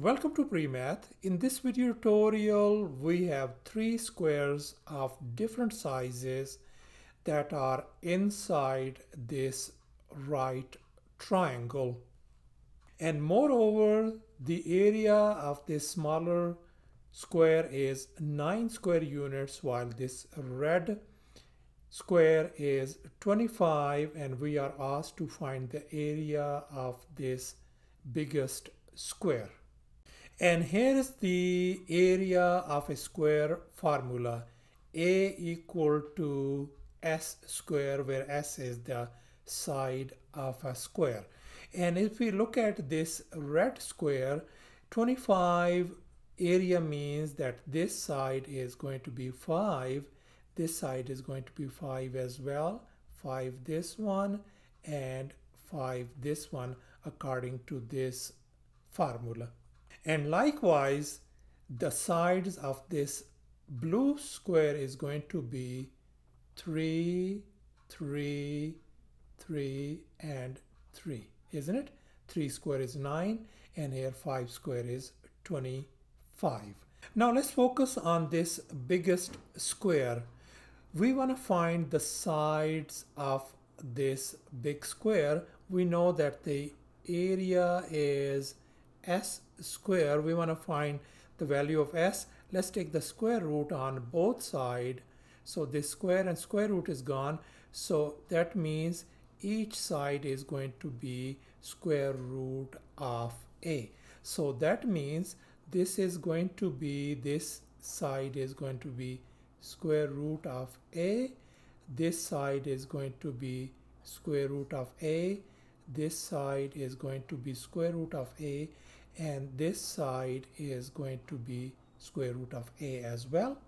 Welcome to PreMath. In this video tutorial, we have three squares of different sizes that are inside this right triangle. And moreover, the area of this smaller square is 9 square units while this red square is 25 and we are asked to find the area of this biggest square. And here is the area of a square formula. A equal to S square where S is the side of a square. And if we look at this red square, 25 area means that this side is going to be 5. This side is going to be 5 as well. 5 this one and 5 this one according to this formula. And likewise, the sides of this blue square is going to be 3, 3, 3, and 3, isn't it? 3 square is 9, and here 5 square is 25. Now let's focus on this biggest square. We want to find the sides of this big square. We know that the area is s square, we want to find the value of s. Let's take the square root on both sides. So this square and square root is gone. So that means each side is going to be square root of a. So that means this is going to be, this side is going to be square root of a. This side is going to be square root of a. This side is going to be square root of a and this side is going to be square root of a as well.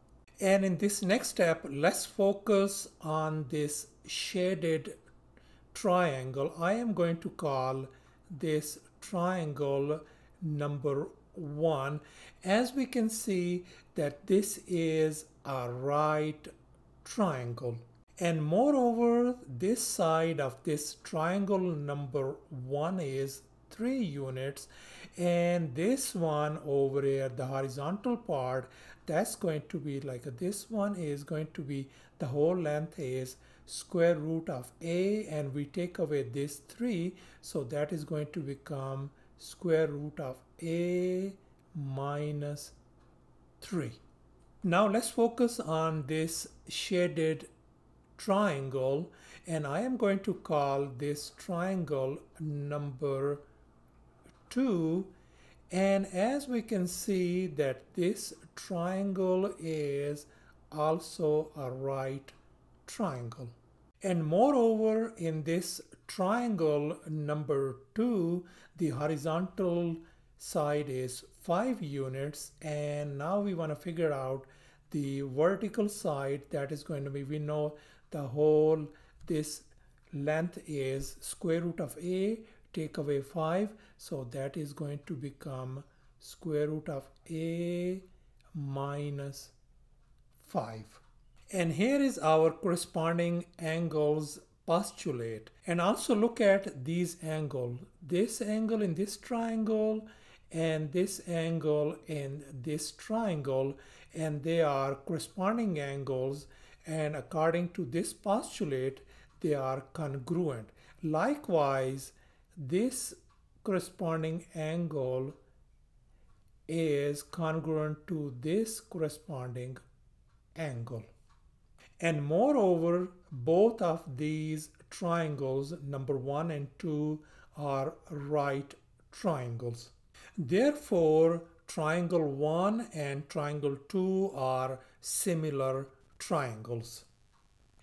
And in this next step, let's focus on this shaded triangle. I am going to call this triangle number one. As we can see that this is a right triangle. And moreover, this side of this triangle number one is 3 units. And this one over here the horizontal part that's going to be like this one is going to be the whole length is square root of a. And we take away this 3 so that is going to become square root of a minus 3 now let's focus on this shaded triangle and I am going to call this triangle number 2 and as we can see that this triangle is also a right triangle. And moreover in this triangle number 2 the horizontal side is 5 units. And now we want to figure out the vertical side that is going to be we know the whole this length is square root of a take away 5 so that is going to become square root of a minus 5 and here is our corresponding angles postulate. And also look at these angle this angle in this triangle and this angle in this triangle and they are corresponding angles and according to this postulate they are congruent likewise this corresponding angle is congruent to this corresponding angle. And moreover, both of these triangles, number one and two, are right triangles. Therefore, triangle 1 and triangle 2 are similar triangles.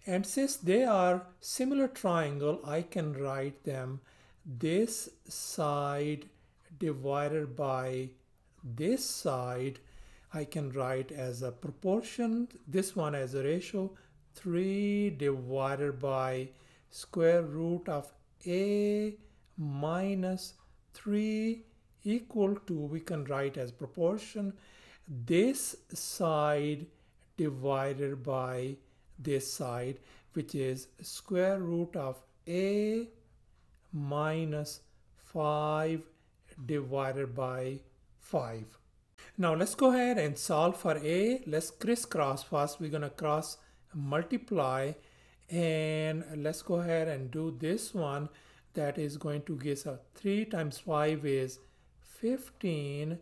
And since they are similar triangle, I can write them this side divided by this side I can write as a proportion this one as a ratio 3 divided by square root of a minus 3 equal to we can write as proportion this side divided by this side which is square root of a minus 5 divided by 5. Now let's go ahead and solve for a. Let's crisscross first. We're going to cross multiply and let's go ahead and do this one that is going to give us 3 times 5 is 15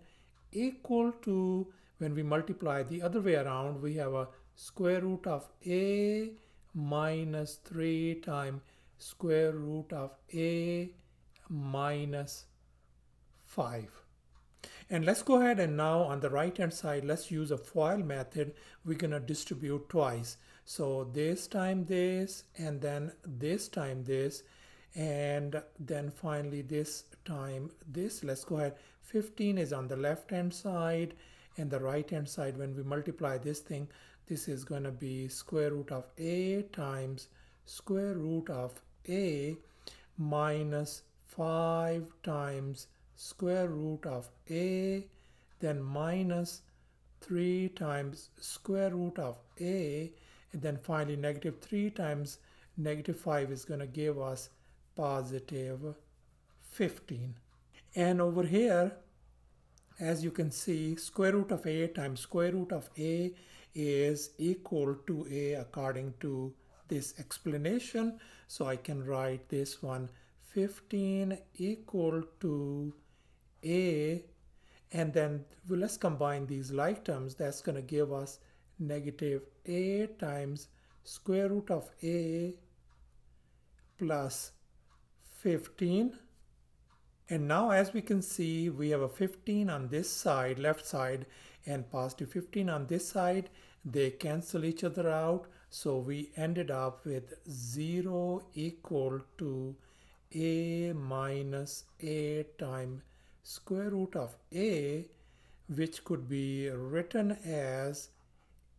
equal to when we multiply the other way around we have a square root of a minus 3 times square root of a minus 5 and let's go ahead and now on the right hand side, let's use a FOIL method. We're gonna distribute twice. So this time this, and then this time this, and then finally this time this. Let's go ahead. 15 is on the left hand side and the right hand side when we multiply this thing, this is gonna be square root of a times square root of a minus 5 times square root of a then minus 3 times square root of a and then finally negative 3 times negative 5 is going to give us positive 15 and over here as you can see square root of a times square root of a is equal to a according to this explanation. So I can write this one 15 equal to a. And then well, let's combine these like terms. That's going to give us negative a times square root of a plus 15 and now as we can see we have a 15 on this side left side and positive 15 on this side they cancel each other out. So we ended up with 0 equal to a minus a times square root of a which could be written as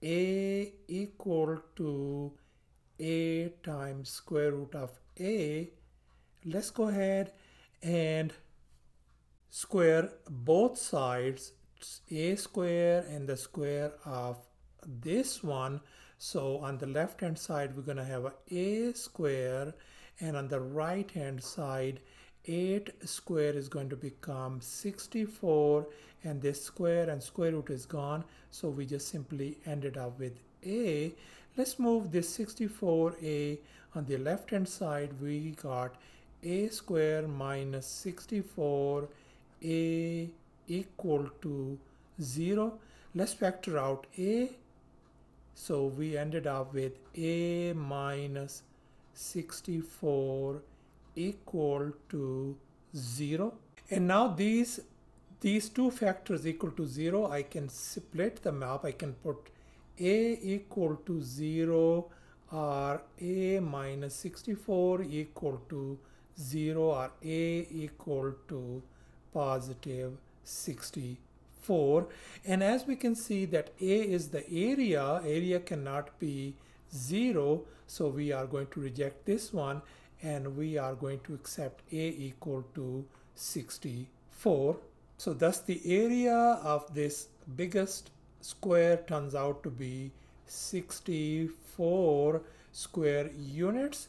a equal to a times square root of a. Let's go ahead and square both sides a square and the square of this one. So on the left hand side we're going to have a, square and on the right hand side 8 square is going to become 64 and this square and square root is gone. So we just simply ended up with a. Let's move this 64a on the left hand side we got a square minus 64 a equal to 0 let's factor out a. So we ended up with a minus 64 equal to 0 and now these these two factors equal to 0 I can split them up I can put a equal to 0 or a minus 64 equal to 0 or a equal to positive 64 and as we can see that a is the area area cannot be 0 so we are going to reject this one and we are going to accept a equal to 64. So thus the area of this biggest square turns out to be 64 square units.